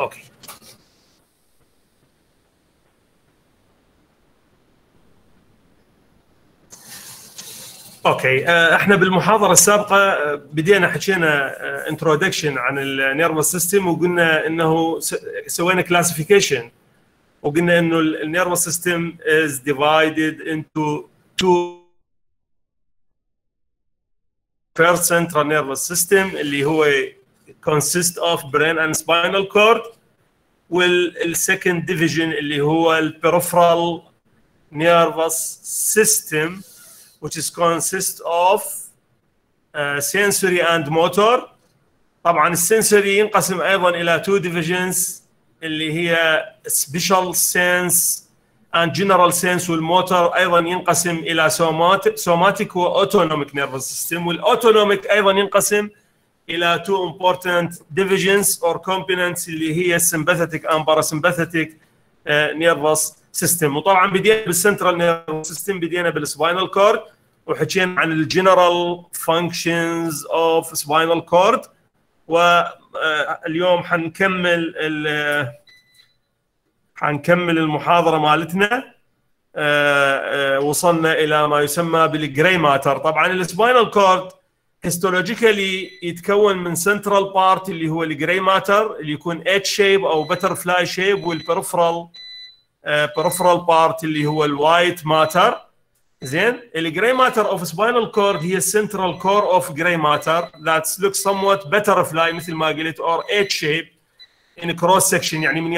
Okay Okay آه، إحنا بالمحاضرة السابقة آه، بدينا حكينا introduction عن ال nervous system وقلنا إنه سوينا classification وقلنا إنه ال nervous system is divided into two first central nervous system اللي هو consist of brain and spinal cord والسكند division اللي هو البريفرال nervous system which is consist of uh, sensory and motor طبعا السنسوري ينقسم أيضا إلى two divisions اللي هي special sense and general sense والموتور أيضا ينقسم إلى somatic somatic و autonomic nervous system والاوتونوميك أيضا ينقسم إلى two important divisions or components اللي هي and parasympathetic uh, nervous system. وطبعا بدينا بال central nervous system بدينا بال spinal cord وحكينا عن ال general functions of spinal cord. واليوم حنكمل ال- حنكمل المحاضرة مالتنا. آه، آه، وصلنا إلى ما يسمى بال gray matter طبعا ال spinal cord histologically يتكون من central part اللي هو ال gray matter اللي يكون H shape أو butterfly shape وال peripheral peripheral part اللي هو ال white matter زين؟ ال gray matter of spinal cord هي ال central core of gray matter that look somewhat butterfly مثل ما قلت or H shape in cross section يعني من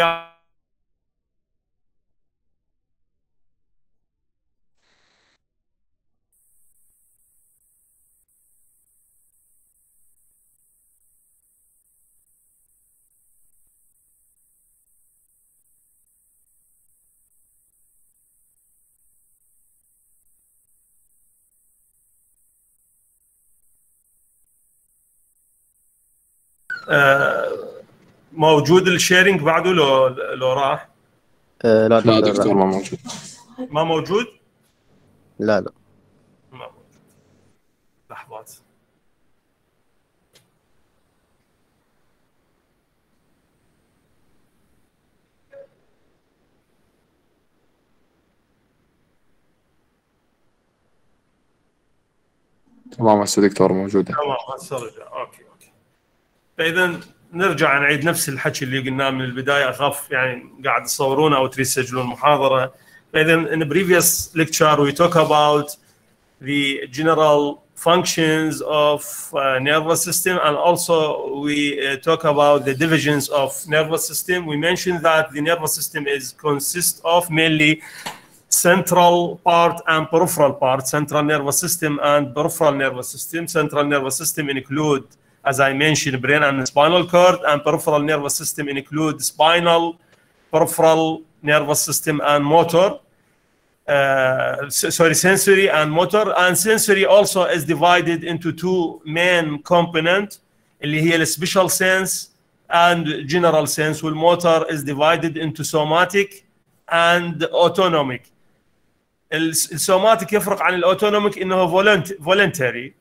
موجود ال sharing بعده لو لو راح. آه لا لا الحمد دكتور ما موجود. ما موجود؟ لا لا. ما موجود. لحظات. تمام هسه دكتور موجودة. تمام هسه رجع. okay. فاذا نرجع نعيد نفس الحكي اللي قلناه من البدايه اخاف يعني قاعد تصورونه او تريد تسجلون محاضره فاذا in the previous lecture we talk about the general functions of uh, nervous system and also we uh, talk about the divisions of nervous system we mentioned that the nervous system is consists of mainly central part and peripheral part, central nervous system and peripheral nervous system. Central nervous system include, as I mentioned, brain and spinal cord, and peripheral nervous system include spinal, peripheral nervous system and motor. Uh, s- sorry, sensory and motor. And sensory also is divided into two main components, اللي هي the special sense and general sense. والmotor is divided into somatic and autonomic. الس- السوماتيك يفرق عن الاوتونوميك انه فولنتري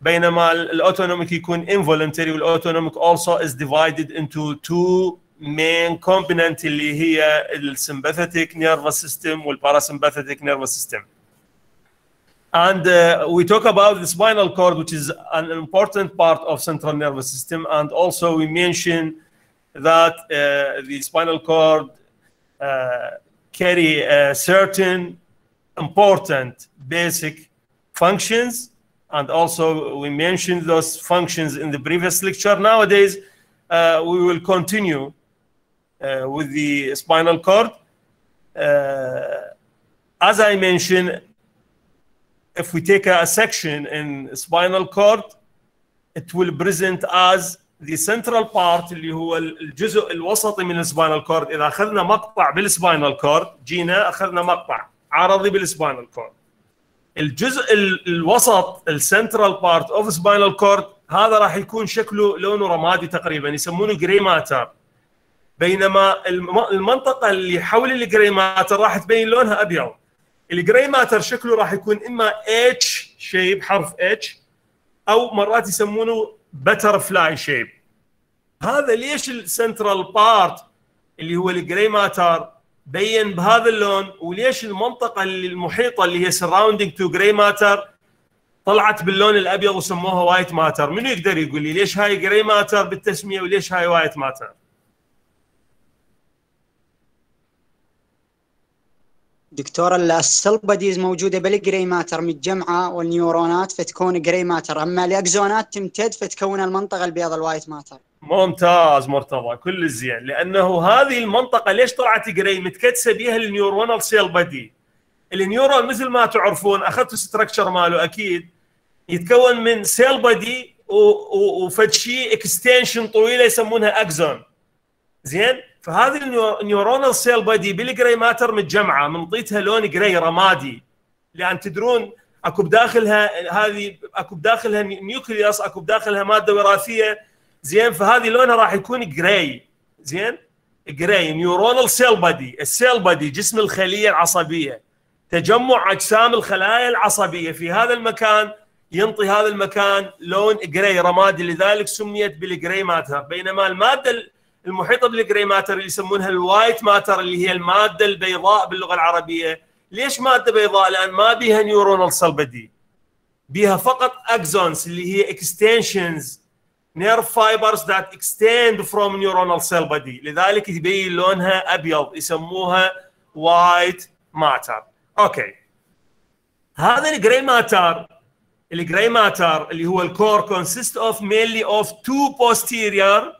بينما ال- الاوتونوميك يكون involuntary والاوتونوميك also is divided into two main component اللي هي الsympathetic nervous system والparasympathetic nervous system. And uh, we talk about the spinal cord, which is an important part of central nervous system, and also we mention that uh, the spinal cord uh, carry uh, certain important basic functions and also we mentioned those functions in the previous lecture nowadays uh, we will continue uh, with the spinal cord Uh, as i mentioned if we take a section in spinal cord it will present as the central part اللي هو الجزء الوسطي من السباينال كورد اذا اخذنا مقطع بالسباينال كورد جينا اخذنا مقطع عرضي بالسباينال كورد الجزء ال- الوسط ال central part of spinal cord هذا راح يكون شكله لونه رمادي تقريبا يسمونه gray matter بينما الم- المنطقة اللي حول ال gray matter راح تبين لونها أبيض. ال gray matter شكله راح يكون إما H shape حرف H أو مرات يسمونه butterfly shape هذا ليش ال central part اللي هو ال gray matter بين بهذا اللون وليش المنطقة المحيطة اللي هي surrounding to gray matter طلعت باللون الأبيض وسموها white matter منو يقدر يقول لي ليش هاي gray matter بالتسمية وليش هاي white matter دكتور ال cell bodies موجودة بال gray matter متجمعه والنيورونات فتكون gray matter أما الأكزونات تمتد فتكون المنطقة البيضاء ال white matter. ممتاز مرتضى كلش زين لأنه هذه المنطقة ليش طلعت gray متكدسة بها ال neuronal cell body ال neuron مثل ما تعرفون اخذتوا structure ماله أكيد. يتكون من cell body وفد شيء extension طويلة يسمونها axon. زين؟ فهذه ال neuronal cell body بال gray matter متجمعة منطيتها لون gray رمادي. لأن تدرون أكو بداخلها هذه أكو بداخلها nucleus أكو بداخلها مادة وراثية. زين فهذه لونها راح يكون gray. زين؟ gray neuronal cell body ال cell body جسم الخلية العصبية. تجمع أجسام الخلايا العصبية. في هذا المكان ينطي هذا المكان لون gray رمادي. لذلك سميت بال gray matter. بينما المادة المحيطة بال gray matter اللي يسمونها ال white matter اللي هي المادة البيضاء باللغة العربية. ليش مادة بيضاء؟ لأن ما بيها neuronal cell body بيها فقط axons اللي هي extensions nerve fibers that extend from neuronal cell body لذلك يبين لونها أبيض. يسموها white matter. okay. هذا ال gray matter ال gray matter اللي هو ال core consist of mainly of two posterior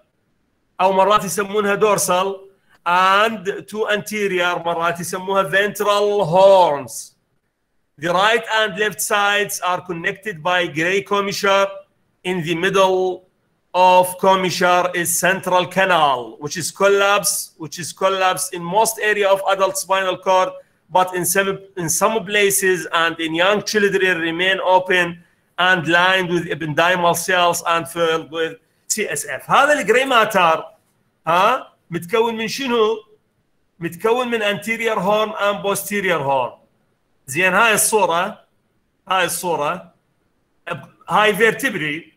او مرات يسمونها دورسال and two anterior مرات يسموها ventral horns. The right and left sides are connected by gray commissure. In the middle of commissure is central canal, which is collapse, which is collapsed in most area of adult spinal cord, but in some in some places and in young children remain open and lined with ependymal cells and filled with CSF هذا الجري ماتر ها؟ متكون من شنو؟ متكون من anterior horn and posterior horn. زين هاي الصورة هاي الصورة. هاي vertebrae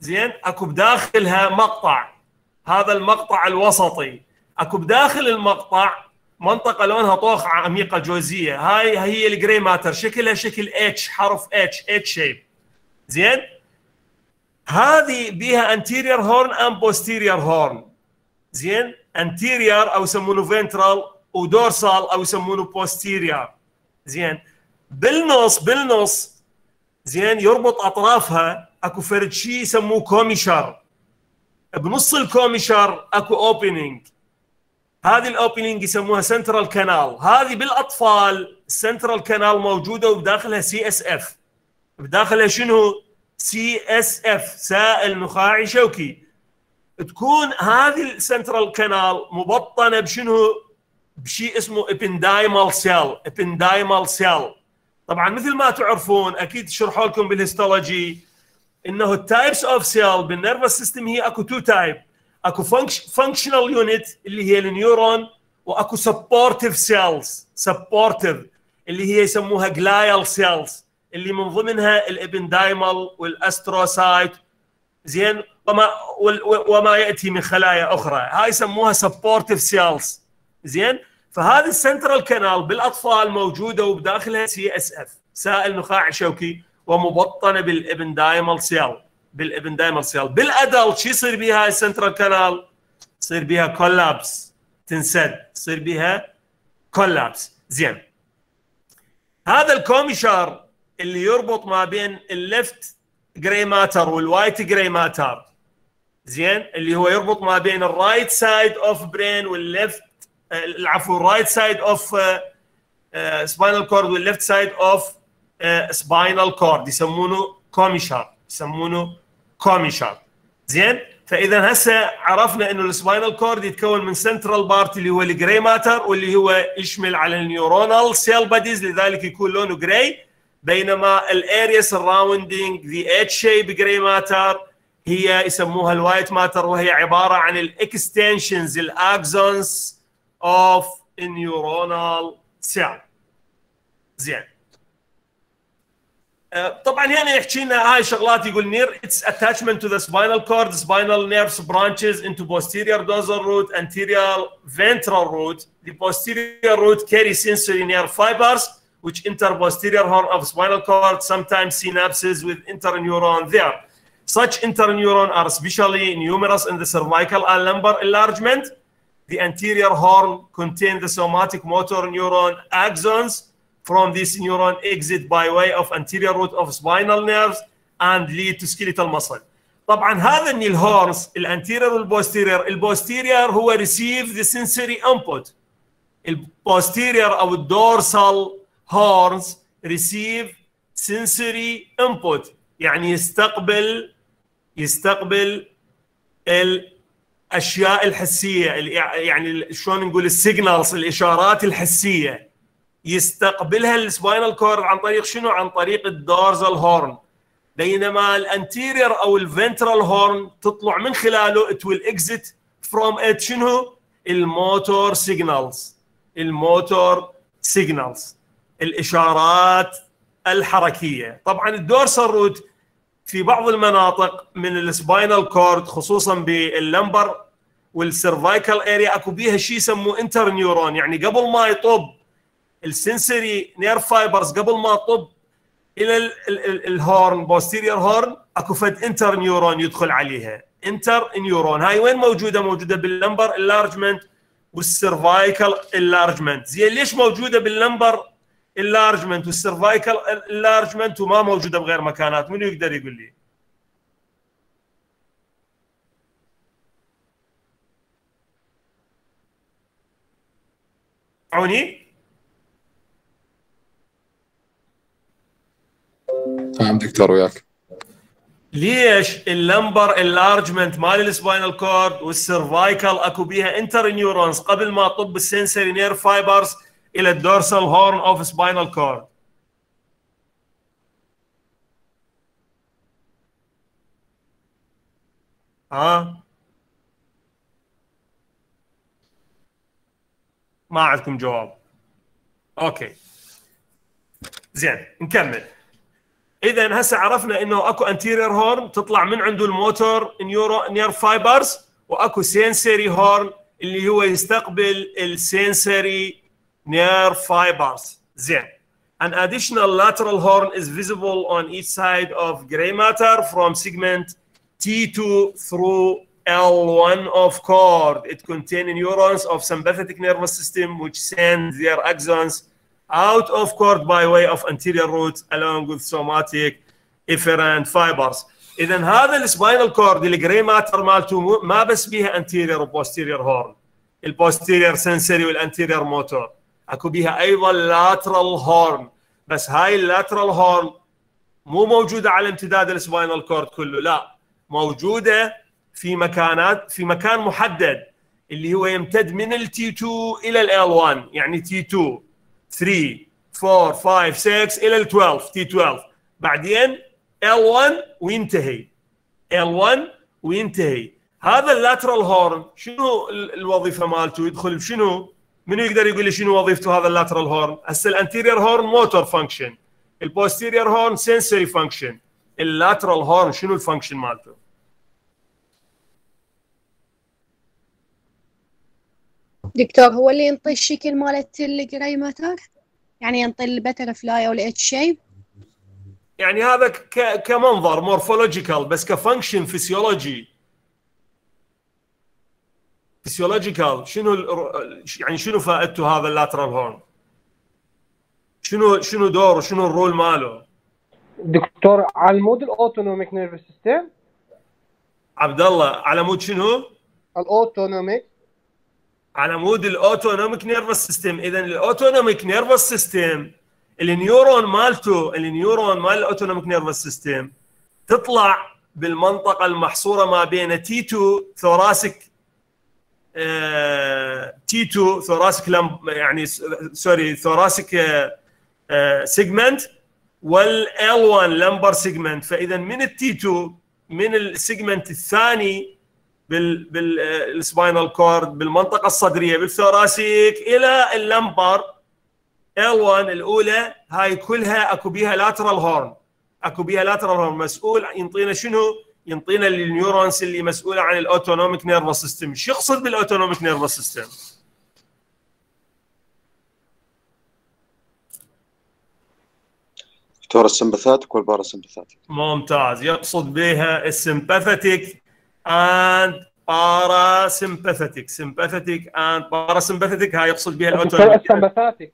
زين أكو بداخلها مقطع. هذا المقطع الوسطي. أكو بداخل المقطع منطقة لونها طوخ عميقة جوزية. هاي هي ال gray matter. شكلها شكل اتش حرف اتش اتش شيب زين؟ هذه بيها anterior horn and posterior horn. زين؟ anterior أو يسمونه ventral و dorsal أو يسمونه posterior. زين؟ بالنص بالنص زين؟ يربط أطرافها أكو فرد شيء يسموه commissure بنص ال commissure أكو opening هذه ال opening يسموها central canal هذه بالأطفال ال central canal موجودة وبداخلها CSF بداخلها شنو؟ CSF سائل نخاعي شوكي. تكون هذه ال central canal مبطنة بشنو؟ بشيء اسمه ependymal cell ependymal cell طبعا مثل ما تعرفون أكيد شرحوا لكم بال histology إنه ال types of cell بال nervous system هي أكو two type أكو functional unit اللي هي ال neuron وأكو supportive cells supportive اللي هي يسموها glial cells اللي من ضمنها ال ependymal وال astrocyte. زين؟ وما وما يأتي من خلايا أخرى. هاي يسموها supportive cells زين؟ فهذه ال central canal بالأطفال موجودة وبداخلها CSF سائل نخاع شوكي ومبطنة بال ependymal cell بال ependymal cell بال adult شو يصير بها ال central canal يصير بها collapse تنسد. يصير بها collapse زين. هذا ال commissure اللي يربط ما بين ال left gray matter وال white gray matter زين؟ اللي هو يربط ما بين ال right side of brain وال left العفو ال right side of spinal cord وال left side of spinal cord يسمونه commissure يسمونه commissure زين؟ فإذا هسه عرفنا إنه ال spinal cord يتكون من central part اللي هو ال gray matter واللي هو يشمل على ال neuronal cell bodies لذلك يكون لونه gray بينما الاريا سراوندينج ذا اتش شيب جراي ماتر هي يسموها الوايت ماتر وهي عباره عن الاكستنشنز الاكزونز اوف النيورونال سيل زين آه، طبعا هنا يحكي لنا هاي شغلات يقول near its attachment to the spinal cord spinal nerves branches into posterior dorsal root anterior ventral root the posterior root carries sensory nerve fibers which enter posterior horn of spinal cord sometimes synapses with interneuron there such interneuron are especially numerous in the cervical and lumbar enlargement the anterior horn contain the somatic motor neuron axons from this neuron exit by way of anterior root of spinal nerves and lead to skeletal muscle. طبعا هذا ان الهورنز الانتيرير والبوستيرير البوستيرير هو receive the sensory input البوستيرير او الدورسال هورنز receive sensory input. يعني يستقبل يستقبل الاشياء الحسية يعني شلون نقول ال signals الإشارات الحسية. يستقبلها ال spinal cord عن طريق شنو؟ عن طريق ال dorsal horn بينما ال anterior أو ال ventral horn تطلع من خلاله it will exit from it شنو؟ ال motor signals ال motor signals الإشارات الحركية. طبعا ال dorsal root في بعض المناطق من ال spinal cord خصوصا بال lumbar وال cervical area أكو بيها شيء يسموه interneuron يعني قبل ما يطب ال sensory nerve fibers قبل ما طب إلى ال horn posterior horn أكو فد interneuron يدخل عليها. interneuron هاي وين موجودة؟ موجودة بال lumbar enlargement وال cervical enlargement زين ليش موجودة بال lumbar enlargement وال cervical enlargement وما موجودة بغير مكانات. منو يقدر يقول لي؟ عوني؟ تمام دكتور وياك. ليش ال lumbar enlargement مال ال spinal cord وال cervical أكو بيها interneurons قبل ما طب ال sensory nerve fibers إلى ال dorsal horn of spinal cord ها؟ ما عندكم جواب. okay. زين نكمل. اذا هسه عرفنا إنه أكو anterior horn تطلع من عنده ال motor neuro nerve fibers وأكو sensory horn اللي هو يستقبل السينسوري نير فايبرز زين An additional lateral horn is visible on each side of gray matter from segment T2 through L1 of cord. It contains neurons of sympathetic nervous system which send their axons out of cord by way of anterior root along with somatic efferent fibers. اذا هذا السباينال كورد الجري ماتر مالته ما بس بيها انتيرير وبوستيرير هورن البوستيرير سنسوري والانتيرير موتور اكو بيها أيضا lateral horn بس هاي ال lateral horn مو موجودة على امتداد ال spinal cord كله لا. موجودة في مكانات في مكان محدد اللي هو يمتد من ال T 2 إلى L 1 يعني T 2 3 4 5 6 إلى ال 12 T 12 بعدين L1 وينتهي. L1 وينتهي. هذا ال lateral horn شنو الوظيفة مالته؟ يدخل بشنو؟ منو يقدر يقول لي شنو وظيفته هذا ال lateral horn؟ هسه ال anterior horn motor function. ال posterior horn sensory function. ال lateral horn شنو ال function مالته؟ دكتور هو اللي ينطي الشكل مالت ال gray matter يعني ينطي ال butterfly أو ال H shape يعني هذا كمنظر morphological بس ك function physiology. physiological شنو يعني شنو فائدته هذا ال lateral horn؟ شنو شنو دوره شنو ال role ماله؟ دكتور على المود ال autonomic nervous system عبد الله على مود شنو؟ ال autonomic على مود ال autonomic nervous system إذا ال autonomic nervous system ال neuron مالته ال neuron مال ال autonomic nervous system تطلع بالمنطقة المحصورة ما بين T 2 thoracic T 2 thoracic يعني sorry thoracic segment وال L 1 lumbar segment فإذا من ال T 2 من ال segment الثاني بال بال spinal cord بالمنطقة الصدرية بال thoracic إلى ال lumbar L1 الأولى هاي كلها أكو بيها lateral horn أكو بيها lateral horn مسؤول ينطينا شنو؟ ينطينا ال neurons اللي مسؤولة عن ال autonomic nervous system، شو يقصد بال autonomic nervous system؟ دكتور ال sympathetic وال parasympathetic ممتاز. يقصد بها ال sympathetic and parasympathetic sympathetic and parasympathetic هاي يقصد بها ال autonomic ال sympathetic.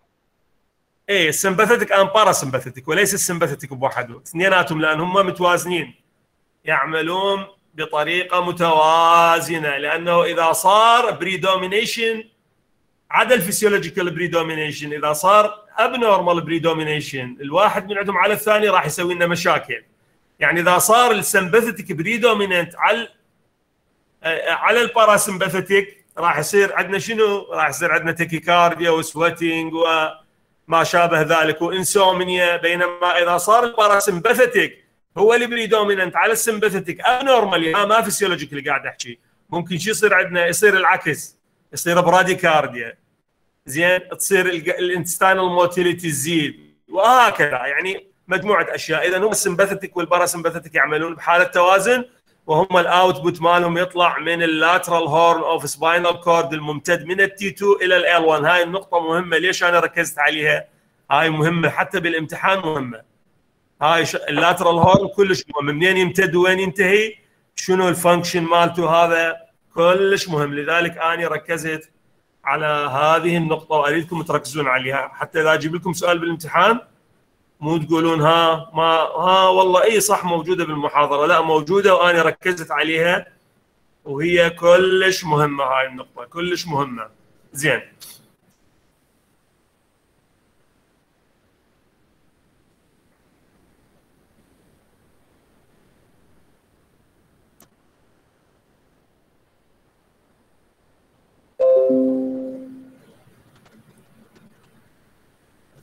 إيه ال sympathetic and parasympathetic وليس ال sympathetic بوحده اثنيناتهم لأن هم متوازنين. يعملون بطريقة متوازنة لأنه إذا صار predomination عدا ال physiological predomination إذا صار abnormal predomination الواحد من عندهم على الثاني راح يسوي لنا مشاكل يعني إذا صار ال sympathetic predominant على آه، على ال parasympathetic راح يصير عندنا شنو؟ راح يصير عندنا tachycardia و sweating وما شابه ذلك و insomnia بينما إذا صار ال parasympathetic هو اللي predominant على ال sympathetic abnormal ما ما اللي قاعد أحكي. ممكن شو يصير عندنا؟ يصير العكس. يصير bradycardia. زين تصير ال intestinal motility تزيد. وهكذا. يعني مجموعة أشياء. إذا هم ال sympathetic وال parasympathetic يعملون بحالة توازن وهم ال output مالهم يطلع من ال lateral horn of spinal cord الممتد من ال T2 إلى ال L1 هاي النقطة مهمة. ليش أنا ركزت عليها؟ هاي مهمة. حتى بالامتحان مهمة. هاي. ال lateral horn كلش مهم. منين يمتد وين ينتهي؟ شنو ال function مالته هذا؟ كلش مهم. لذلك أني ركزت على هذه النقطة وأريدكم تركزون عليها. حتى إذا أجيب لكم سؤال بالامتحان مو تقولون ها ما ها والله إي صح موجودة بالمحاضرة. لا موجودة وأنا ركزت عليها وهي كلش مهمة هاي النقطة. كلش مهمة. زين.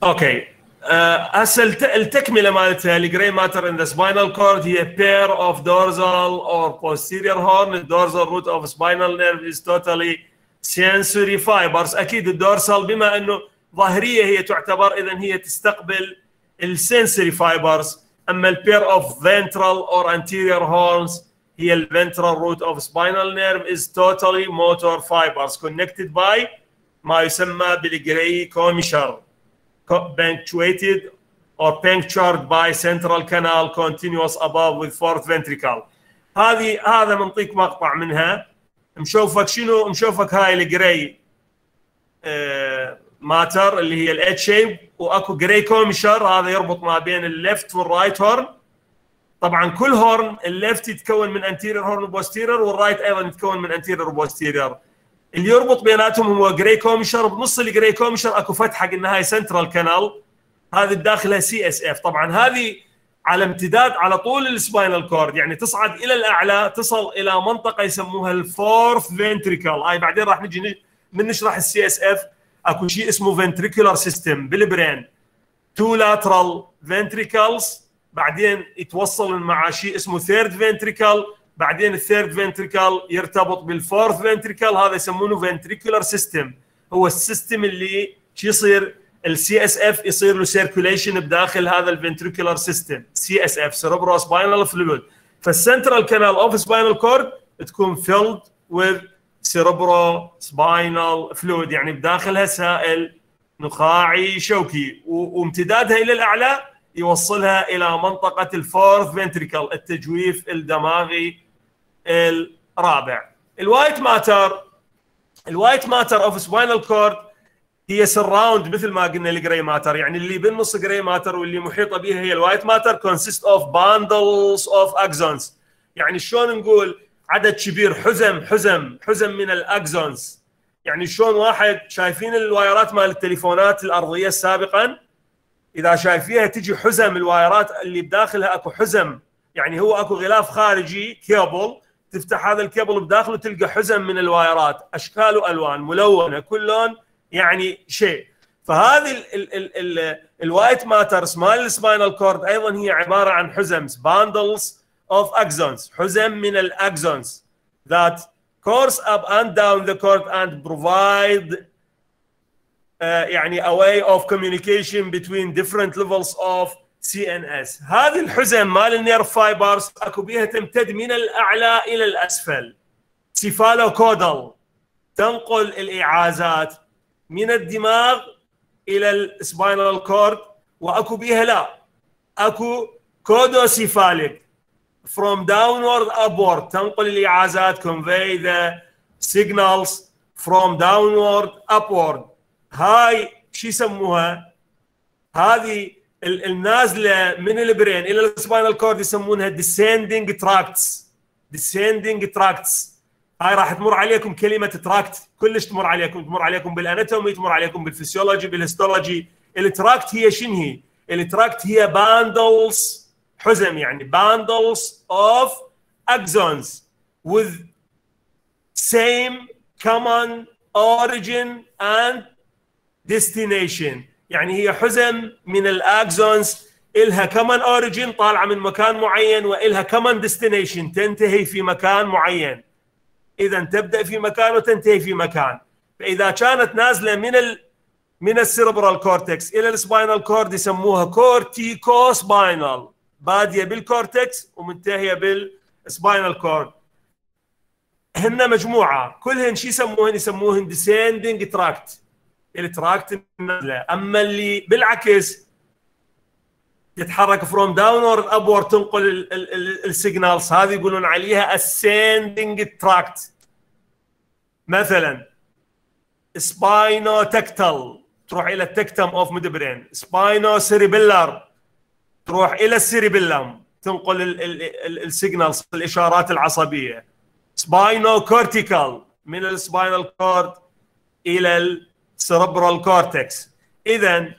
okay هسه التكمله مالتها ال gray matter in the spinal cord هي pair of dorsal or posterior horn ال dorsal root of spinal nerve is totally sensory fibers أكيد ال dorsal بما أنه ظهريه هي تعتبر اذا هي تستقبل ال sensory fibers أما ال pair of ventral or anterior horns هي ال ventral root of spinal nerve is totally motor fibers connected by ما يسمى بال gray commissure punctuated or punctured by central canal continuous above with fourth ventricle. هذه هذا منطيك مقطع منها. مشوفك شنو؟ مشوفك هاي ال gray آه matter اللي هي ال H shape وأكو gray commissure هذا يربط ما بين ال left وال right horn طبعا كل horn ال left يتكون من anterior horn و posterior وال right أيضا يتكون من anterior و posterior اللي يربط بيناتهم هو gray commissure بنص ال gray commissure أكو فتحه قلنا هاي central canal هذه داخلها CSF طبعا هذه على امتداد على طول ال spinal cord يعني تصعد إلى الأعلى تصل إلى منطقة يسموها ال fourth ventricle هاي بعدين راح نجي من نشرح ال CSF أكو شيء اسمه ventricular system بال brain. two lateral ventricles بعدين يتوصل مع شيء اسمه third ventricle بعدين ال third ventricle يرتبط بال fourth ventricle هذا يسمونه ventricular system. هو ال system اللي شو يصير ال CSF يصير له circulation بداخل هذا ال ventricular system CSF cerebrospinal fluid فال central canal of spinal cord تكون filled with cerebrospinal fluid يعني بداخلها سائل نخاعي شوكي. وامتدادها إلى الأعلى يوصلها إلى منطقة ال fourth ventricle التجويف الدماغي الرابع. ال white matter ال white matter of spinal cord هي surround مثل ما قلنا ال gray matter يعني اللي بالنص gray matter واللي محيطة بها هي ال white matter consist of bundles of axons يعني شلون نقول عدد كبير حزم حزم حزم من ال axons يعني شلون واحد شايفين ال wireات مال التليفونات الأرضية سابقا؟ إذا شايفيها تجي حزم ال wireات اللي بداخلها أكو حزم. يعني هو أكو غلاف خارجي كيبل تفتح هذا الكيبل بداخله تلقى حزم من ال wireات أشكال وألوان ملونة كل لون يعني شيء. فهذه ال ال ال ال ال white matters مال ال spinal cord أيضا هي عبارة عن حزم. bundles of axons حزم من ال axons. That course up and down the cord and provide uh, يعني a way of communication between different levels of CNS. هذه الحزم مال ال nerve fibers أكو بيها تمتد من الأعلى إلى الأسفل. cephalocaudal تنقل الإعازات من الدماغ إلى ال spinal cord وأكو بيها لا. أكو caudocephalic. From downward upward تنقل الإعازات convey the signals from downward upward. هاي شو يسموها؟ هذه النازلة من ال brain إلى ال spinal cord يسمونها descending tracts. Descending tracts. هاي راح تمر عليكم كلمة tract كلش تمر عليكم تمر عليكم بال anatomy تمر عليكم بال physiology بال histology ال tract هي شنو هي؟ ال tract هي bundles حزم يعني bundles of axons with same common origin and destination. يعني هي حزم من ال axons إلها common origin طالعة من مكان معين وإلها common destination تنتهي في مكان معين. اذا تبدأ في مكان وتنتهي في مكان. فإذا كانت نازلة من ال من ال cerebral cortex إلى ال spinal cord يسموها corticospinal بادية بال cortex ومنتهية بال spinal cord هن مجموعة. كلهن شو يسموهن؟ يسموهن descending tract ال tract النازله أما اللي بالعكس تتحرك from downward upward تنقل ال signals هذه يقولون عليها ascending tract مثلا spinotectal تروح إلى ال tectum of midbrain spinocerebellar تروح إلى ال cerebellum تنقل ال signals الإشارات العصبية. spinocortical من ال spinal cord إلى ال cerebral cortex اذا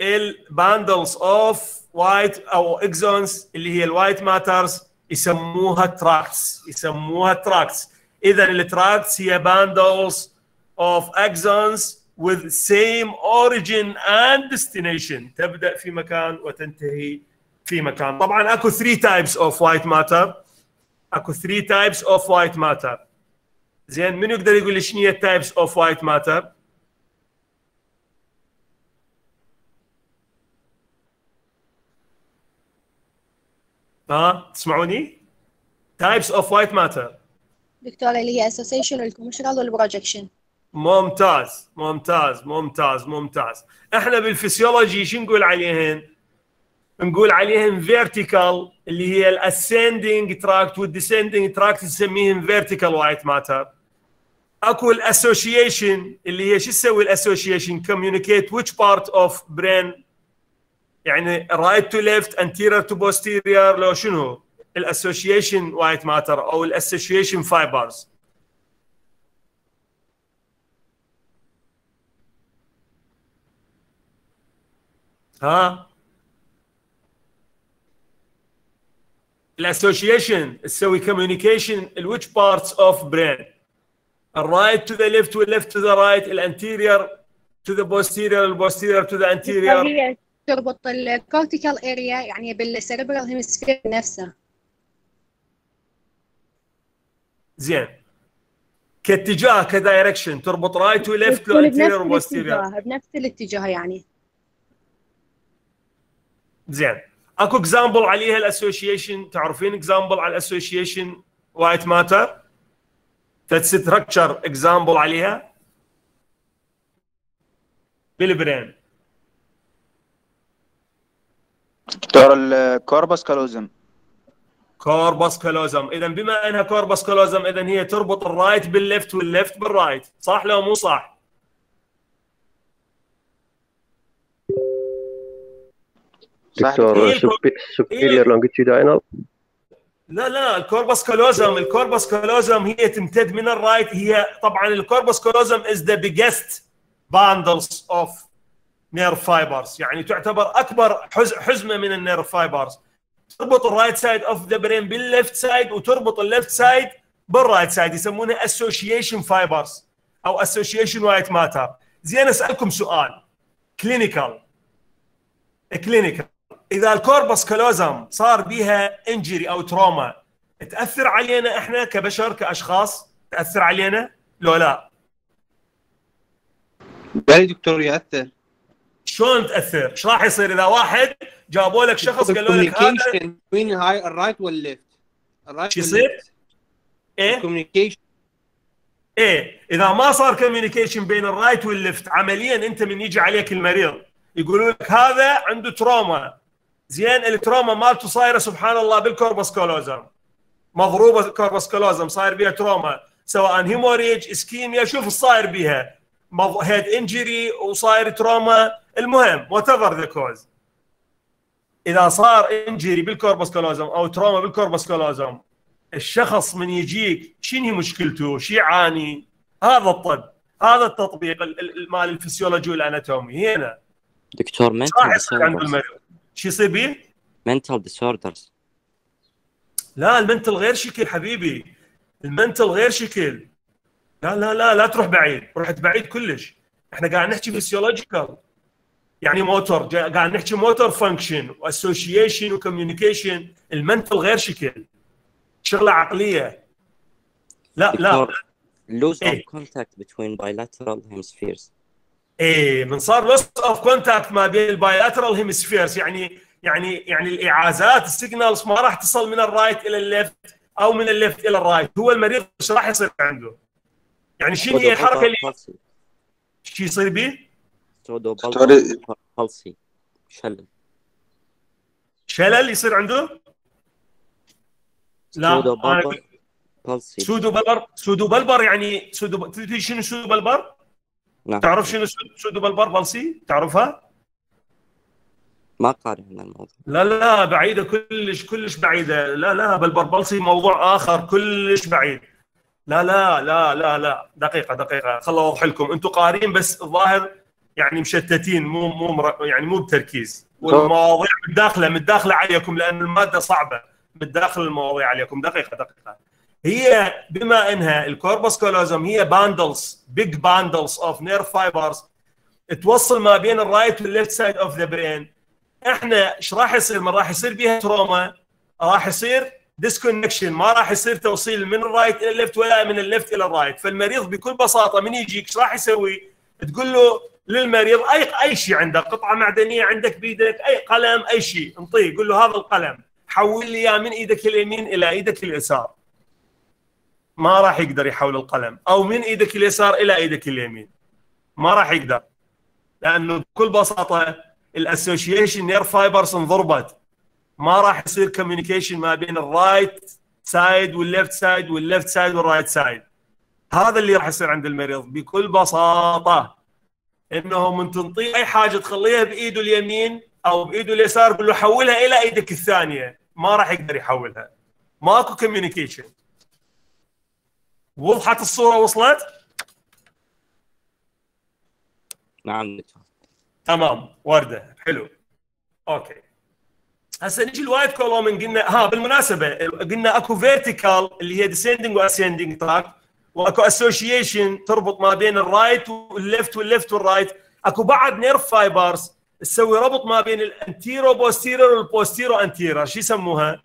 ال bundles of white أو axons اللي هي ال white matters يسموها tracts يسموها tracts اذا ال tracts هي bundles of axons with same origin and destination. تبدأ في مكان وتنتهي في مكان. طبعا أكو 3 types of white matter. أكو 3 types of white matter. زين من يقدر يقول لي شنو هي ال types of white matter؟ ها تسمعوني؟ types of white matter دكتور اللي هي association وال commissural وال projection ممتاز ممتاز ممتاز ممتاز. إحنا بالفسيولوجي شو نقول عليهن؟ نقول عليهن vertical اللي هي ال ascending tract وال descending tract نسميهم vertical white matter أكو ال association اللي هي شو تسوي ال association communicate which part of brain يعني right to left anterior to posterior لو شنو؟ ال association white matter أو ال association fibers ها؟ ال association تسوي communication which parts of brain? ال right to the left وال left to the right ال anterior to the posterior ال posterior to the anterior. هي تربط ال cortical area يعني بال cerebral hemisphere نفسه. زين. كاتجاه ك direction تربط right و left بنفس و posterior الاتجاه بنفس الاتجاه يعني. زين. أكو example عليها ال association تعرفين example على ال association white matter structure example عليها؟ بال brain. دكتور ال corpus callosum corpus callosum اذا بما إنها corpus callosum اذا هي تربط الرايت بالليفت والليفت بالرايت. صح لو مو صح؟ دكتور إيه الكو- superior longitudinal لا لا ال corpus callosum ال corpus callosum هي تمتد من ال right. هي طبعا ال corpus callosum is the biggest bundles of nerve fibers. يعني تعتبر أكبر حز حزمة من ال nerve fibers. تربط ال right side of the brain بال left side وتربط ال left side بال right side يسمونها association fibers أو association white matter زين أسألكم سؤال. clinical clinical إذا ال corpus callosum صار بيها injury أو trauma تأثر علينا إحنا كبشر كأشخاص؟ تأثر علينا؟ لو لا. بلي دكتور ياثر شلون تأثر؟ إيش راح يصير إذا واحد جابوا لك شخص قالوا لك هذا؟ بين هاي ال right وال left ال right شو يصير؟ إيه؟ ال communication إيه إذا ما صار communication بين ال right وال left عمليا أنت من يجي عليك المريض. يقولوا لك هذا عنده trauma زين ال trauma مالته صايرة سبحان الله بال corpus callosum مضروبة corpus callosum صاير بها trauma سواء hemorrhage ischemia شوف إيش صاير بها head injury وصاير trauma المهم whatever the cause إذا صار injury بال corpus callosum أو trauma بال corpus callosum الشخص من يجيك شنو هي مشكلته؟ شو يعاني؟ هذا الطب هذا التطبيق ال- ال- مال ال physiology وال anatomy. هنا. دكتور عند المريض. شو يصير بيه؟ mental disorders. لا ال mental غير شكل حبيبي. ال mental غير شكل. لا لا لا لا تروح بعيد. رحت بعيد كلش. إحنا قاعد نحكي physiological يعني موتور جا- قاعد نحكي motor function و association و communication ال mental غير شكل شغلة عقلية لا لا إيه. of contact between bilateral hemispheres إيه من صار loss of contact ما بين ال bilateral hemispheres يعني يعني يعني الإيعازات ال signals ما راح تصل من ال right إلى ال left أو من ال left إلى ال right هو المريض إيش راح يصير عنده؟ يعني شنو هي الحركة اللي شو يصير به؟ دكتور- palsy شلل. شلل يصير عنده؟ لا pseudobulbar pseudobulbar pseudobulbar يعني pseudo تدري شنو pseudobulbar؟ نعم. تعرف شنو pseudo- bulbar palsy؟ تعرفها؟ ما قارئ عن الموضوع. لا لا بعيدة كلش كلش بعيدة. لا لا bulbar palsy موضوع آخر كلش بعيد. لا لا لا لا لا. دقيقة دقيقة. خل اوضح لكم أنتم قارين بس الظاهر يعني مشتتين مو مو يعني مو بتركيز. والمواضيع متداخله متداخله عليكم لأن المادة صعبة. متداخل المواضيع عليكم. دقيقة دقيقة. هي بما إنها ال corpus callosum هي bundles big bundles of nerve fibers توصل ما بين ال right وال left side of the brain إحنا إيش راح يصير؟ من راح يصير بها trauma راح يصير disconnection ما راح يصير توصيل من الرايت إلى الليفت ولا من الليفت إلى الرايت فالمريض بكل بساطة من يجيك إيش راح يسوي؟ تقول له للمريض اي أي شيء عندك قطعة معدنية عندك بيدك أي قلم أي شيء. انطيه قول له هذا القلم. حول لي إياه من إيدك اليمين إلى إيدك اليسار. ما راح يقدر يحول القلم. أو من إيدك اليسار إلى إيدك اليمين. ما راح يقدر. لأنه بكل بساطة ال association nerve fibers انضربت. ما راح يصير communication ما بين الرايت سايد والليفت سايد والليفت سايد والرايت سايد. هذا اللي راح يصير عند المريض بكل بساطة. إنه من تنطيه أي حاجة تخليها بإيده اليمين أو بإيده اليسار قول له حولها إلى إيدك الثانية. ما راح يقدر يحولها. ماكو communication وضحت الصورة وصلت؟ نعم. تمام. وردة. حلو. okay. هسه نجي ال white column قلنا ها بالمناسبة قلنا أكو vertical اللي هي descending و ascending tract واكو association تربط ما بين الرايت والليفت والليفت والرايت. اكو بعد nerve fibers تسوي ربط ما بين ال anteroposterior وال posteroanterior شو يسموها؟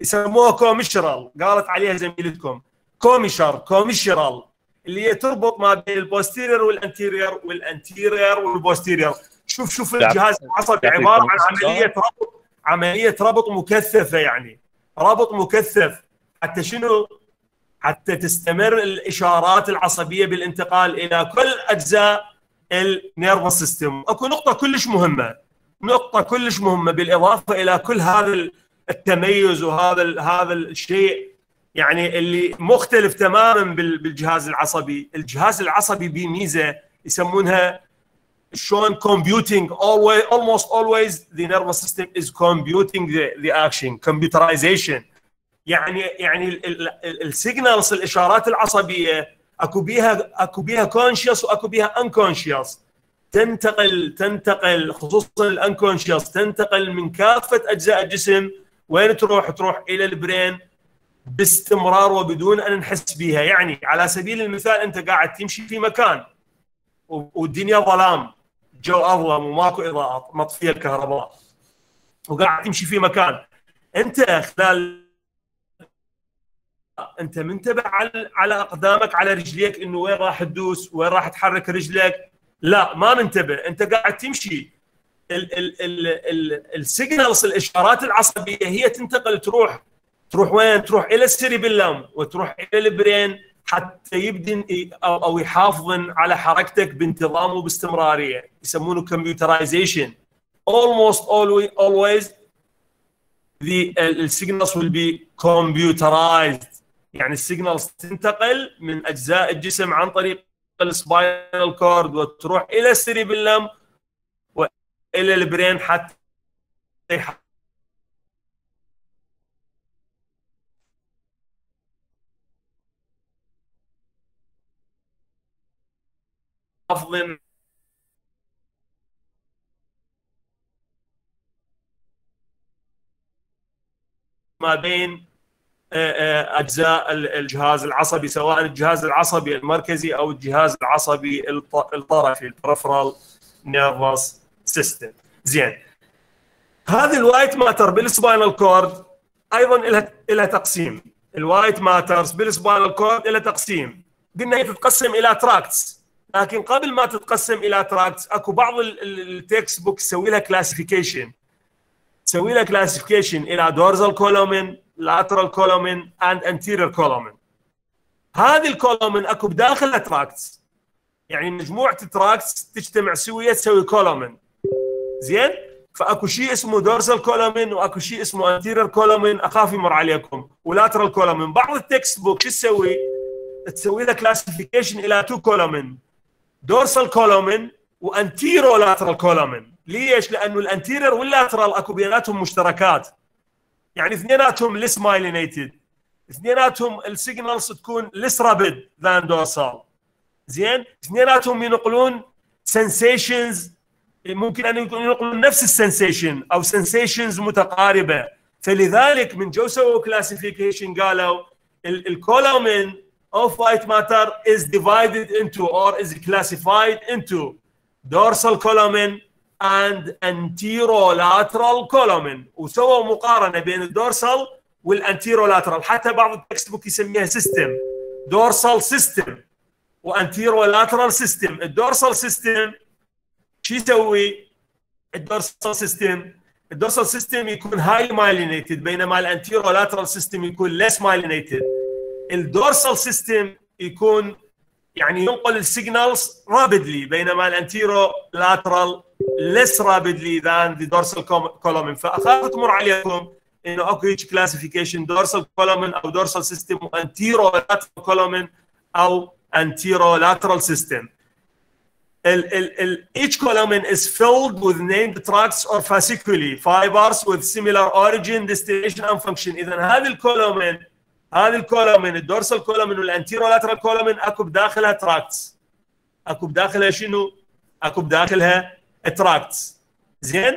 يسموها commissural قالت عليها زميلتكم. commissure commissural اللي هي تربط ما بين البوستيريور والانتيريور والانتيريور والبوستيريور. شوف شوف الجهاز العصبي عبارة عن عملية ربط عملية ربط مكثفة يعني. ربط مكثف. حتى شنو؟ حتى تستمر الإشارات العصبية بالانتقال إلى كل أجزاء ال nervous system. أكو نقطة كلش مهمة. نقطة كلش مهمة بالإضافة إلى كل هذا التميز وهذا هذا الشيء يعني اللي مختلف تماما بال- بالجهاز العصبي. الجهاز العصبي بميزة يسمونها شلون computing always almost always the nervous system is computing the, the يعني يعني ال signals الإشارات العصبية أكو بيها أكو بيها conscious وأكو بيها unconscious تنتقل تنتقل خصوصا ال unconscious تنتقل من كافة أجزاء الجسم وين تروح؟ تروح إلى ال brain باستمرار وبدون أن نحس بها يعني على سبيل المثال أنت قاعد تمشي في مكان والدنيا ظلام جو أظلم وماكو اضاءات مطفية الكهرباء وقاعد تمشي في مكان. أنت خلال أنت منتبه على على أقدامك على رجليك إنه وين راح تدوس وين راح تحرك رجلك لا ما منتبه. أنت قاعد تمشي. ال signals الإشارات العصبية هي تنتقل تروح تروح وين؟ تروح إلى ال cerebellum وتروح إلى ال brain حتى يبدن أو يحافظن على حركتك بانتظام وباستمراريه يسمونه computerization almost always always the ال signals will be computerized. يعني ال signals تنتقل من أجزاء الجسم عن طريق ال spinal cord وتروح إلى ال cerebellum وإلى ال brain حتى افضل ما بين أجزاء ال- الجهاز العصبي سواء الجهاز العصبي المركزي أو الجهاز العصبي الط- الطرفي ال peripheral nervous system زين. هذه ال white matter بال spinal cord أيضا لها لها تقسيم. ال white matters بال spinal cord لها تقسيم. قلنا هي تتقسم إلى tracts لكن قبل ما تتقسم إلى tracts أكو بعض ال textbook تسوي لها classification تسوي لها classification إلى dorsal column lateral column and anterior column. هذه ال column أكو بداخلها tracts يعني مجموعة tracts تجتمع سوية تسوي column زين؟ فأكو شيء اسمه dorsal column وأكو شيء اسمه anterior column أخاف يمر عليكم. و lateral column بعض ال textbook شو تسوي؟ تسوي له classification إلى two column dorsal column و anterolateral column ليش؟ لأنه ال anterior وال lateral أكو بيناتهم مشتركات. يعني اثنيناتهم less myelinated اثنيناتهم ال signals تكون less rapid than dorsal زين؟ اثنيناتهم ينقلون sensations ممكن أن ينقلون نفس ال sensation أو sensations متقاربة. فلذلك من جو سووا classification قالوا ال column of white matter is divided into or is classified into dorsal column and anterolateral column وسووا مقارنة بين ال dorsal وال anterolateral حتى بعض ال textbook يسميها system dorsal system و anterolateral system ال dorsal system شو يسوي؟ ال dorsal system ال dorsal system يكون high myelinated بينما ال anterolateral system يكون less myelinated ال dorsal system يكون يعني ينقل ال signals rapidly بينما ال anterolateral less rapidly than the dorsal column فاخاف تمر عليكم انه اكو هيك classification dorsal column أو dorsal system و anterolateral column أو anterolateral lateral system ال, ال, ال, each column is filled with named tracts or fasciculi fibers with similar origin destination and function اذا هذه ال column هذه ال column ال dorsal column وال anterolateral column أكو بداخلها tracts أكو بداخلها شنو؟ أكو بداخلها tracts زين؟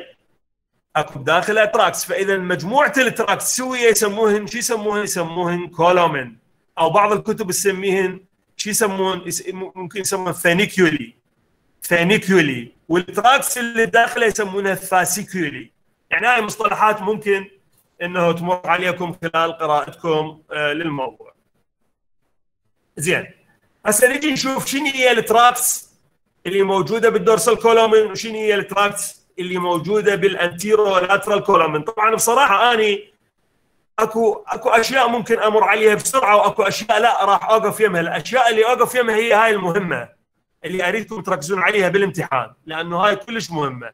أكو بداخلها tracts فإذا مجموعة ال tracts سويه يسموهن شو يسموهن؟ يسموهن column أو بعض الكتب تسميهن شو يسمون؟ ممكن يسمون funiculi funiculi وال tracts اللي داخله يسمونها fasciculi يعني هاي مصطلحات ممكن إنه تمر عليكم خلال قراءتكم للموضوع. زين. هسه نجي نشوف شنو هي ال tracts اللي موجودة بال dorsal column وشنو هي ال tracts اللي موجودة بال anterolateral column طبعا بصراحة أني أكو أكو أشياء ممكن أمر عليها بسرعة وأكو أشياء لا راح أوقف يمها. الأشياء اللي أوقف يمها هي هاي المهمة اللي أريدكم تركزون عليها بالامتحان لأنه هاي كلش مهمة.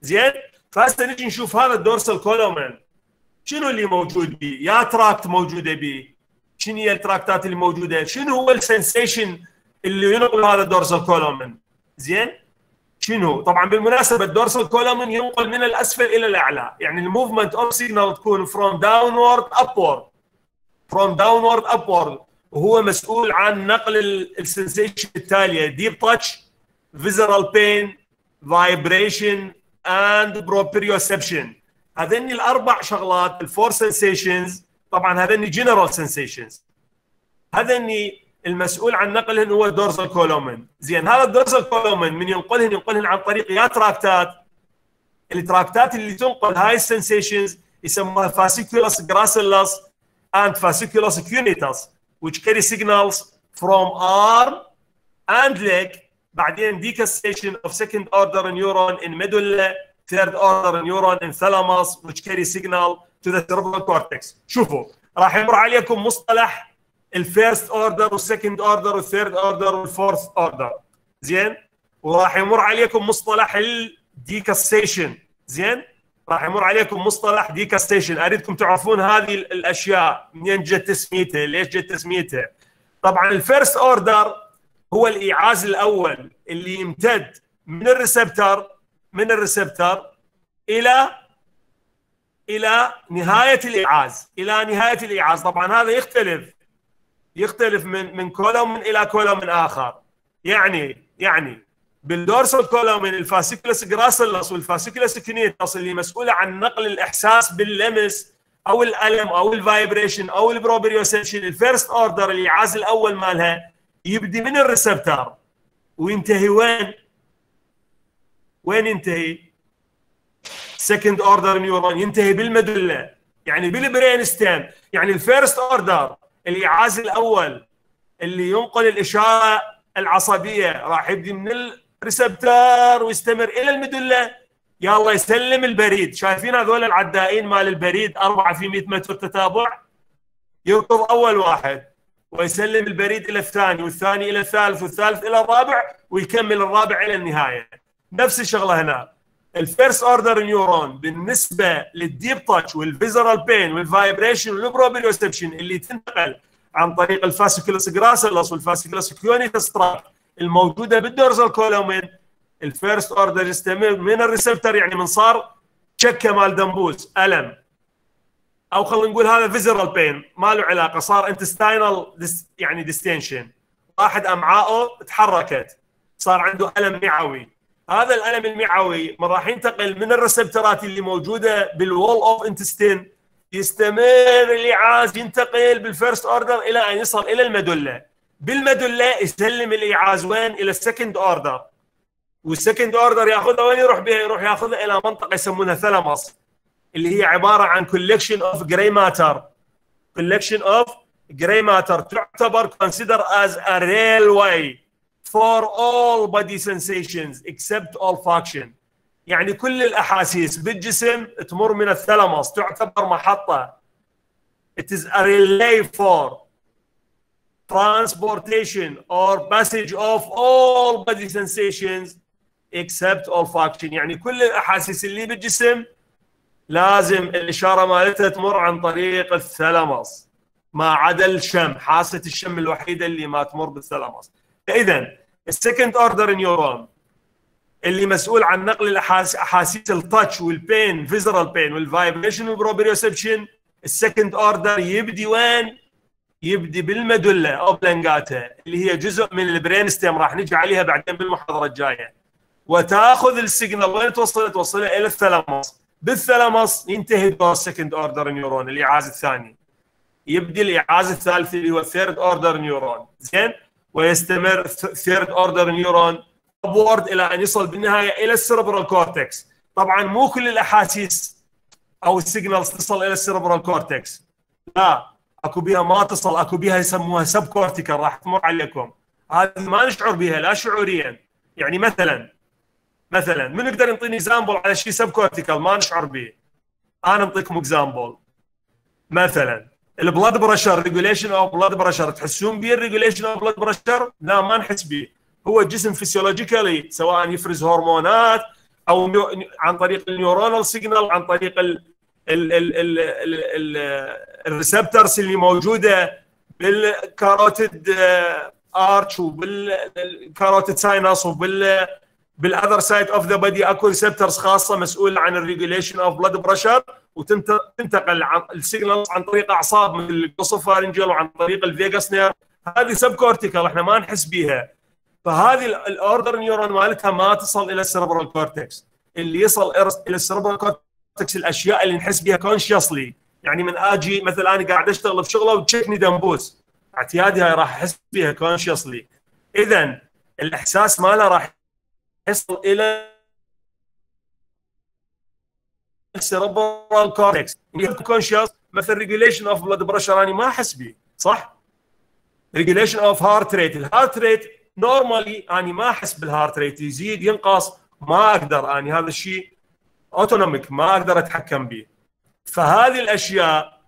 زين. فهسه نجي نشوف هذا ال dorsal column شنو اللي موجود بيه؟ يا tract موجودة بيه شنو هي ال tract ات اللي موجودة؟ شنو هو ال sensation اللي ينقل هذا ال dorsal column؟ زين؟ شنو؟ طبعا بالمناسبة ال dorsal column ينقل من الأسفل إلى الأعلى، يعني ال movement of signal تكون from downward upward from downward upward وهو مسؤول عن نقل ال sensation التالية deep touch visceral pain vibration and proprioception هذني الأربع شغلات ال four sensations طبعا هذني general sensations هذني المسؤول عن نقلهن هو ال dorsal column زين هذا ال dorsal column من ينقلهن ينقلهن عن طريق يا tract ات ال tract ات اللي تنقل هاي ال sensations يسموها fasciculus gracilis and fasciculus cuneatus which carry signals from arm and leg بعدين decussation of second order neuron in medulla order neuron in thalamus which carry signal to the cerebral cortex. شوفوا راح يمر عليكم مصطلح الفيرست اوردر والسكند اوردر والثيرد اوردر والفورث اوردر زين؟ وراح يمر عليكم مصطلح ال decussation زين؟ راح يمر عليكم مصطلح decussation أريدكم تعرفون هذه الأشياء. منين جت تسميتها ليش جت تسميتها طبعا ال first order هو الإيعاز الأول اللي يمتد من ال receptor من ال receptor إلى إلى نهاية الايعاز إلى نهاية الايعاز طبعا هذا يختلف. يختلف من من column إلى column آخر. يعني يعني بال dorsal column ال fasciculus gracilis وال fasciculus cuneatus اللي مسؤولة عن نقل الإحساس باللمس أو الألم أو ال vibration أو ال proprioception ال first order الايعاز الأول مالها يبدي من ال receptor وينتهي وين؟ وين ينتهي؟ second order neuron ينتهي بال medulla. يعني بال brain stem يعني ال first order الإيعاز الأول اللي ينقل الإشارة العصبية. راح يبدي من ال receptor ويستمر إلى ال medulla. يلا يسلم البريد. شايفين هذول العدائين مال البريد؟ أربعة في 100 متر تتابع. يركض أول واحد ويسلم البريد إلى الثاني والثاني إلى الثالث والثالث إلى الرابع ويكمل الرابع إلى النهاية. نفس الشغلة هنا. ال first order neuron بالنسبة للديب تاتش والفيزرال بين والفايبريشن والبروبريوسبشن اللي تنتقل عن طريق ال fasciculus gracilis وال fasciculus cuneatus tract الموجودة بال dorsal column ال first order يستمر من ال receptor يعني من صار شكة مال دمبوس ألم. أو خلينا نقول هذا visceral pain ما له علاقة صار intestinal يعني distension واحد امعائه تحركت صار عنده ألم معوي. هذا الألم المعوي من راح ينتقل من ال receptor ات اللي موجودة بال wall of intestine يستمر الايعاز ينتقل بال first order إلى أن يصل إلى ال medulla. بال medulla يسلم الايعاز وين؟ إلى ال second order. وال second order ياخذها وين يروح بها؟ يروح ياخذها إلى منطقة يسمونها thalamus اللي هي عبارة عن collection of gray matter collection of gray matter تعتبر consider as a relay. For all body sensations except olfaction يعني كل الأحاسيس بالجسم تمر من ال thalamus تعتبر محطة. It is a relay for transportation or passage of all body sensations except olfaction يعني كل الأحاسيس اللي بالجسم لازم الإشارة مالتها تمر عن طريق ال thalamus ما عدا الشم حاسة الشم الوحيدة اللي ما تمر بال thalamus اذا ال second order neuron اللي مسؤول عن نقل الاحاسيس التاتش والبين فيزرال بين والفايبريشن والبروبريوسبشن ال second order يبدي وين؟ يبدي بال medulla oblongata اللي هي جزء من ال brain stem راح نجي عليها بعدين بالمحاضرة الجاية. وتأخذ ال signal وين توصل؟ توصلها إلى ال thalamus بال thalamus ينتهي دور ال second order neuron الايعاز الثاني. يبدي الايعاز الثالث اللي هو ال third order neuron زين؟ ويستمر third order neuron upward إلى أن يصل بالنهاية إلى ال cerebral cortex طبعا مو كل الأحاسيس أو ال signals تصل إلى ال cerebral cortex لا أكو بها ما تصل أكو بها يسموها subcortical راح تمر عليكم. هذه ما نشعر بها لا شعوريا. يعني مثلا مثلا من يقدر يعطيني example على شيء subcortical ما نشعر به. أنا اعطيكم example مثلا ال blood pressure regulation of blood pressure تحسون به ال regulation of blood pressure لا ما نحس به هو الجسم physiologically سواء يفرز هرمونات أو عن طريق ال neuronal signal عن طريق ال ال ال ال ال ال receptors اللي موجودة بال carotid arch وبال carotid sinus وبال بال other side of the body اكو receptors خاصة مسؤوله عن ال regulation of blood pressure وتنتقل عن ال signals عن طريق أعصاب مثل ال glossopharyngeal وعن طريق ال vagus nerve هذه subcortical إحنا ما نحس بيها. فهذه ال order neuron مالتها ما تصل إلى ال cerebral cortex اللي يصل إلى ال cerebral cortex الأشياء اللي نحس بها consciously يعني من آجي مثلا أنا قاعد أشتغل في شغلة وتشكني دنبوس اعتيادي هاي راح أحس بها consciously اذا الإحساس مالته راح يصل إلى ال cerebral cortex conscious مثل regulation of blood pressure أنا ما أحس به صح؟ regulation of heart rate ال heart rate normally اني ما أحس بال heart rate يزيد ينقص ما أقدر اني هذا الشيء autonomic ما أقدر أتحكم به فهذه الأشياء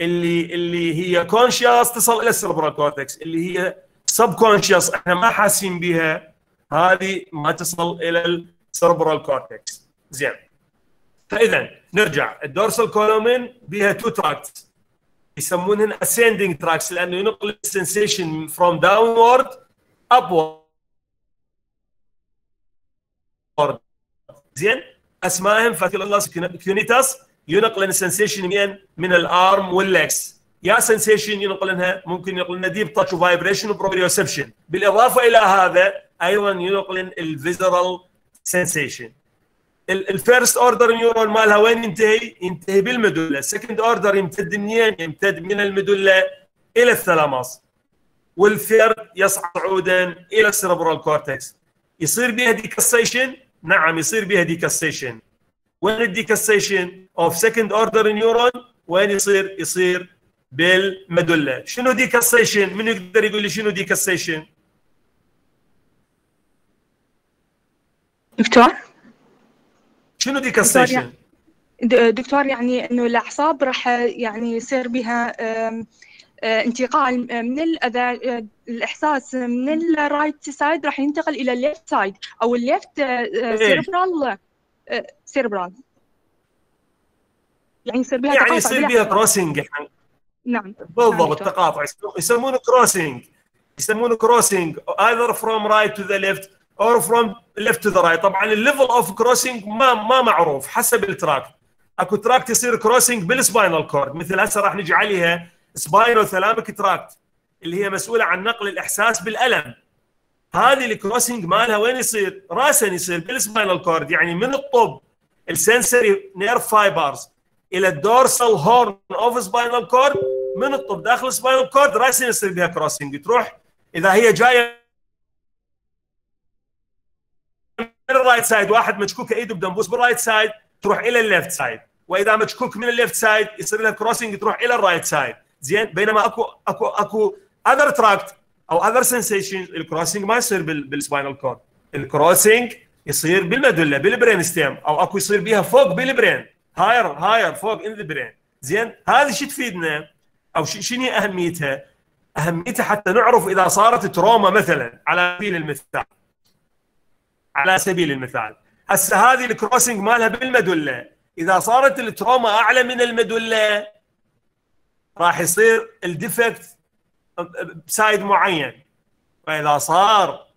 اللي اللي هي conscious تصل إلى ال cerebral cortex اللي هي subconscious إحنا ما حاسين بها هذه ما تصل إلى ال cerebral cortex زين. فاذا نرجع. ال dorsal column بها two tracts يسمونهن ascending tracts لأنه ينقل السنسيشن from downward upward. زين. أسمائهم gracilis cuneatus ينقل ال sensation من من ال arm وال legs يا sensation ينقل لها ممكن ينقل لنا deep touch و vibration و proprioception بالإضافة إلى هذا أيضا ينقل ال visceral sensation ال first order neuron مالها وين ينتهي؟ ينتهي بال medulla، ال second order يمتد منين؟ يمتد من ال medulla إلى ال thalamus. وال third يصعد صعودا إلى ال cerebral cortex. يصير بها decussation؟ نعم يصير بها decussation. وين ال decussation of second order neuron؟ وين يصير؟ يصير بال medulla. شنو decussation؟ من يقدر يقول لي شنو decussation؟ دكتور شنو decussation؟ د- دكتور يعني إنه الأعصاب راح يعني يصير بها آه، انتقال من الأذى آه، الإحساس من ال right side راح ينتقل إلى ال left side أو ال left cerebral cerebral يعني يصير بها يعني يصير بها. crossing نعم. بالضبط. دكتور. تقاطع. يسمونه crossing يسمونه crossing either from right to the left or from left to the right. طبعا ال level of crossing ما ما معروف. حسب ال tract أكو tract يصير crossing بال spinal cord مثل هسه راح نجي عليها spinothalamic tract اللي هي مسؤولة عن نقل الإحساس بالألم. هذه ال crossing مالها وين يصير؟ راسا يصير بال spinal cord يعني من الطب. ال sensory nerve fibers إلى ال dorsal horn of spinal cord من الطب داخل spinal cord راسا يصير بها crossing تروح إذا هي جاية من ال right side واحد مشكوك إيده بدنبوس بال right side تروح إلى ال left side وإذا مشكوك من ال left side يصير لها crossing تروح إلى ال right side زين؟ بينما أكو أكو أكو other tract أو other sensation ال crossing ما يصير بال- بال spinal cord ال crossing يصير بال medulla بال brain stem أو أكو يصير بيها فوق بال brain higher higher فوق in the brain زين؟ هذه شو تفيدنا؟ أو شنو أهميتها؟ أهميتها حتى نعرف إذا صارت trauma مثلا على سبيل المثال. على سبيل المثال. هسه هذه ال crossing مالها بال medulla. إذا صارت ال trauma أعلى من ال medulla راح يصير ال defect ب side معين. واذا صار